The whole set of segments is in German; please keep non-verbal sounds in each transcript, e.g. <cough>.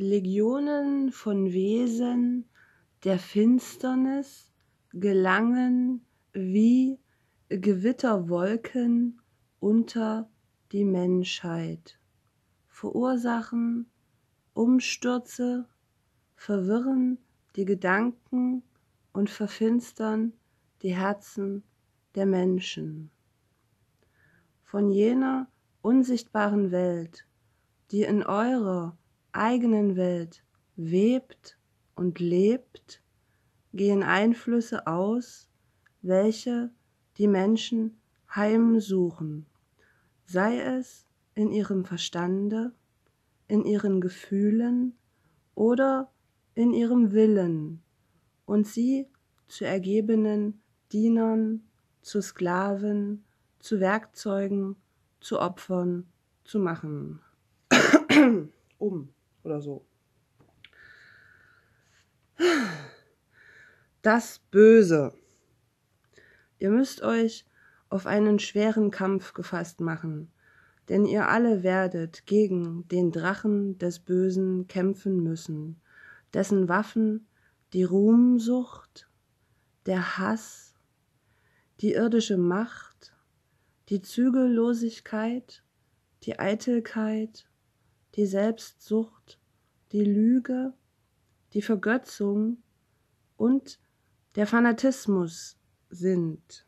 Legionen von Wesen der Finsternis gelangen wie Gewitterwolken unter die Menschheit, verursachen Umstürze, verwirren die Gedanken und verfinstern die Herzen der Menschen. Von jener unsichtbaren Welt, die in eurer eigenen Welt webt und lebt, gehen Einflüsse aus, welche die Menschen heimsuchen, sei es in ihrem Verstande, in ihren Gefühlen oder in ihrem Willen und sie zu ergebenen Dienern, zu Sklaven, zu Werkzeugen, zu Opfern zu machen. <clears throat> um oder so. Das Böse. Ihr müsst euch auf einen schweren Kampf gefasst machen, denn ihr alle werdet gegen den Drachen des Bösen kämpfen müssen, dessen Waffen die Ruhmsucht, der Hass, die irdische Macht, die Zügellosigkeit, die Eitelkeit, die Selbstsucht, die Lüge, die Vergötzung und der Fanatismus sind.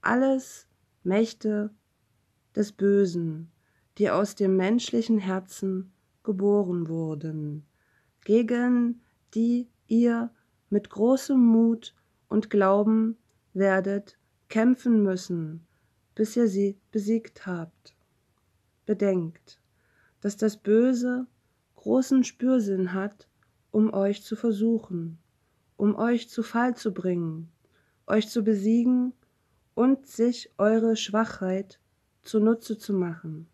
Alles Mächte des Bösen, die aus dem menschlichen Herzen geboren wurden, gegen die ihr mit großem Mut und Glauben werdet kämpfen müssen, bis ihr sie besiegt habt. Bedenkt, dass das Böse großen Spürsinn hat, um euch zu versuchen, um euch zu Fall zu bringen, euch zu besiegen und sich eure Schwachheit zunutze zu machen.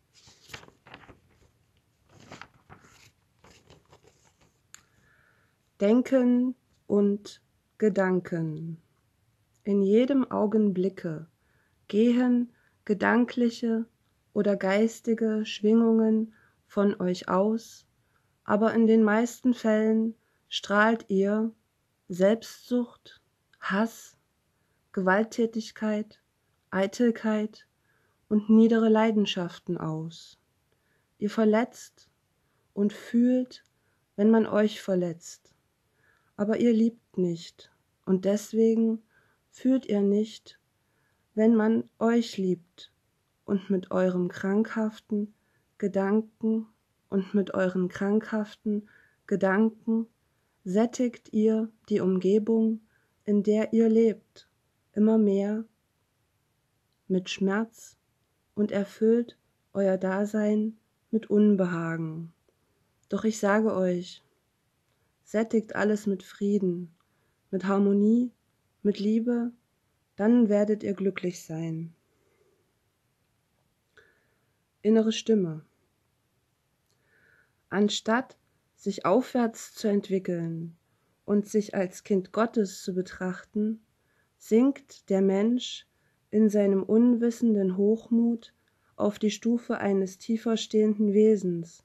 Denken und Gedanken. In jedem Augenblicke gehen gedankliche oder geistige Schwingungen von euch aus, aber in den meisten Fällen strahlt ihr Selbstsucht, Hass, Gewalttätigkeit, Eitelkeit und niedere Leidenschaften aus. Ihr verletzt und fühlt, wenn man euch verletzt, aber ihr liebt nicht und deswegen fühlt ihr nicht, wenn man euch liebt und mit eurem krankhaften Gedanken und mit euren krankhaften Gedanken sättigt ihr die Umgebung, in der ihr lebt, immer mehr mit Schmerz und erfüllt euer Dasein mit Unbehagen. Doch ich sage euch, sättigt alles mit Frieden, mit Harmonie, mit Liebe, dann werdet ihr glücklich sein. Innere Stimme. Anstatt sich aufwärts zu entwickeln und sich als Kind Gottes zu betrachten, sinkt der Mensch in seinem unwissenden Hochmut auf die Stufe eines tiefer stehenden Wesens,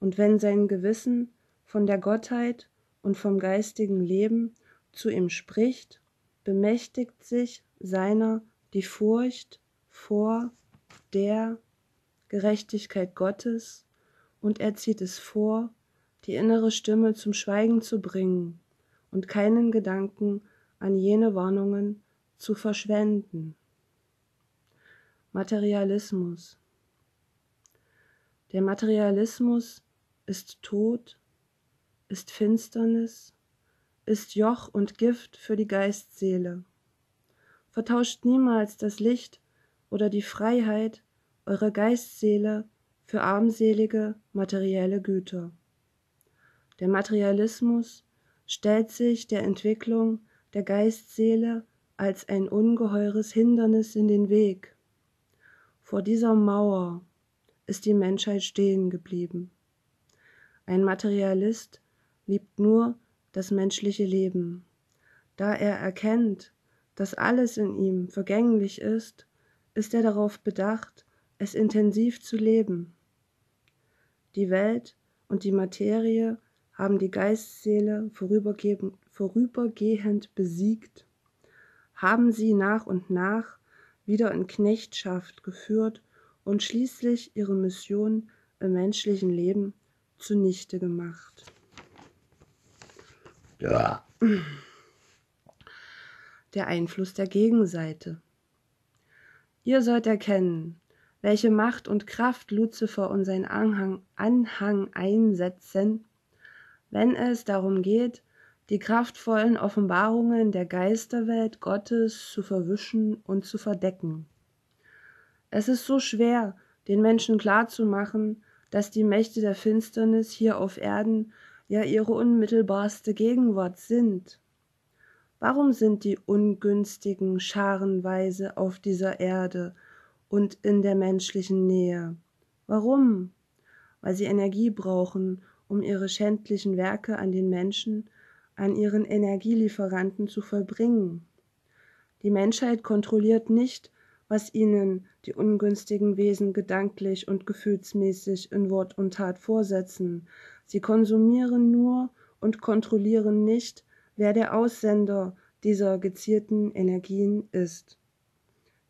und wenn sein Gewissen von der Gottheit und vom geistigen Leben zu ihm spricht, bemächtigt sich seiner die Furcht vor der Gerechtigkeit Gottes und er zieht es vor, die innere Stimme zum Schweigen zu bringen und keinen Gedanken an jene Warnungen zu verschwenden. Materialismus Der Materialismus ist Tod, ist Finsternis, ist Joch und Gift für die Geistseele. Vertauscht niemals das Licht oder die Freiheit eurer Geistseele für armselige materielle Güter. Der Materialismus stellt sich der Entwicklung der Geistseele als ein ungeheures Hindernis in den Weg. Vor dieser Mauer ist die Menschheit stehen geblieben. Ein Materialist liebt nur das menschliche Leben. Da er erkennt, dass alles in ihm vergänglich ist, ist er darauf bedacht, es intensiv zu leben. Die Welt und die Materie haben die Geistseele vorübergehend besiegt, haben sie nach und nach wieder in Knechtschaft geführt und schließlich ihre Mission im menschlichen Leben zunichte gemacht. Ja. Der Einfluss der Gegenseite. Ihr sollt erkennen, welche Macht und Kraft Luzifer und sein Anhang, Anhang einsetzen, wenn es darum geht, die kraftvollen Offenbarungen der Geisterwelt Gottes zu verwischen und zu verdecken. Es ist so schwer, den Menschen klarzumachen, dass die Mächte der Finsternis hier auf Erden ja ihre unmittelbarste Gegenwart sind. Warum sind die Ungünstigen scharenweise auf dieser Erde und in der menschlichen Nähe? Warum? Weil sie Energie brauchen, um ihre schändlichen Werke an den Menschen an ihren Energielieferanten zu vollbringen. Die Menschheit kontrolliert nicht, was ihnen die ungünstigen Wesen gedanklich und gefühlsmäßig in Wort und Tat vorsetzen. Sie konsumieren nur und kontrollieren nicht, wer der Aussender dieser gezielten Energien ist.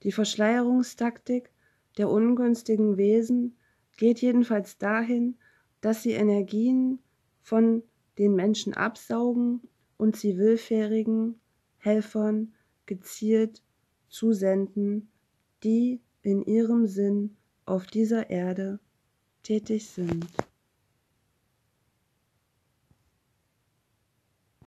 Die Verschleierungstaktik der ungünstigen Wesen geht jedenfalls dahin, dass sie Energien von den Menschen absaugen und sie willfährigen Helfern gezielt zusenden, die in ihrem Sinn auf dieser Erde tätig sind.